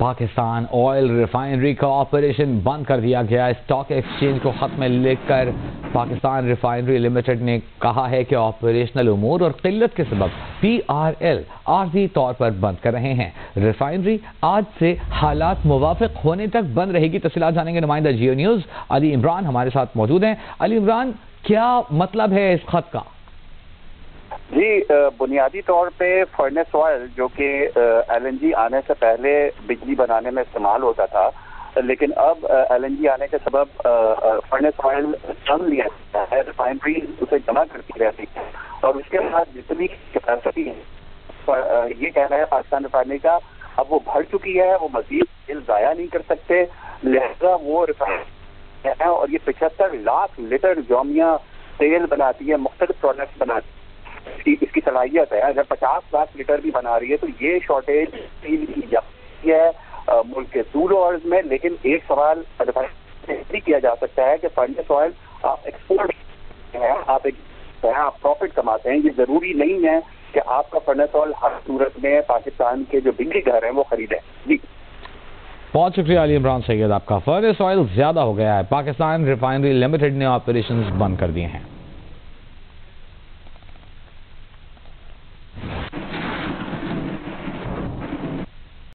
Pakistan oil refinery का operation बंद कर दिया गया। स्टॉक एक्सचेंज को खत में लिखकर पाकिस्तान रिफाइनरी लिमिटेड ने कहा है कि ऑपरेशनल उमूर और किल्लत के सबब पीआरएल आर्जी तौर पर बंद कर रहे हैं। रिफाइनरी आज से हालात मुवाफिक होने तक बंद रहेगी। तफसीत जानेंगे नुमाइंदा जियो न्यूज़। अली इमरान हमारे साथ मौजूद हैं। अली इमरान, क्या मतलब है इस खत का? जी बुनियादी तौर पे फर्नेस ऑयल जो कि एलएनजी आने से पहले बिजली बनाने में इस्तेमाल होता था, लेकिन अब एलएनजी आने के सबब फर्नेस ऑयल जम लिया जाता है रिफाइनरी उसे जमा करती रहती है। और उसके बाद जितनी कैपेसिटी है ये कहना है पाकिस्तान रिफाइनरी का, अब वो भर चुकी है, वो मजीद तेल ज़ाया नहीं कर सकते, लिहाजा वो रिफाइनरी है, और ये पिछहत्तर लाख लीटर जोमिया तेल बनाती है, मुख्तलिफ़ प्रोडक्ट्स बनाती है। इसकी इसकी सलाहियत है। अगर 50 लाख लीटर भी बना रही है तो ये शॉर्टेज की जाती है मुल्क के दूर और में लेकिन एक सवाल किया जा सकता है कि फर्नेस ऑयल आप एक्सपोर्ट है, आप एक आप प्रॉफिट कमाते हैं। ये ज़रूरी नहीं है कि आपका फर्नेस ऑयल हर सूरत में पाकिस्तान के जो बिजली घर हैं, वो खरीदें। जी। बहुत शुक्रिया अली इमरान सैयद आपका। फर्नेस ऑयल ज़्यादा हो गया है। पाकिस्तान रिफाइनरी लिमिटेड ने ऑपरेशन बंद कर दिए हैं।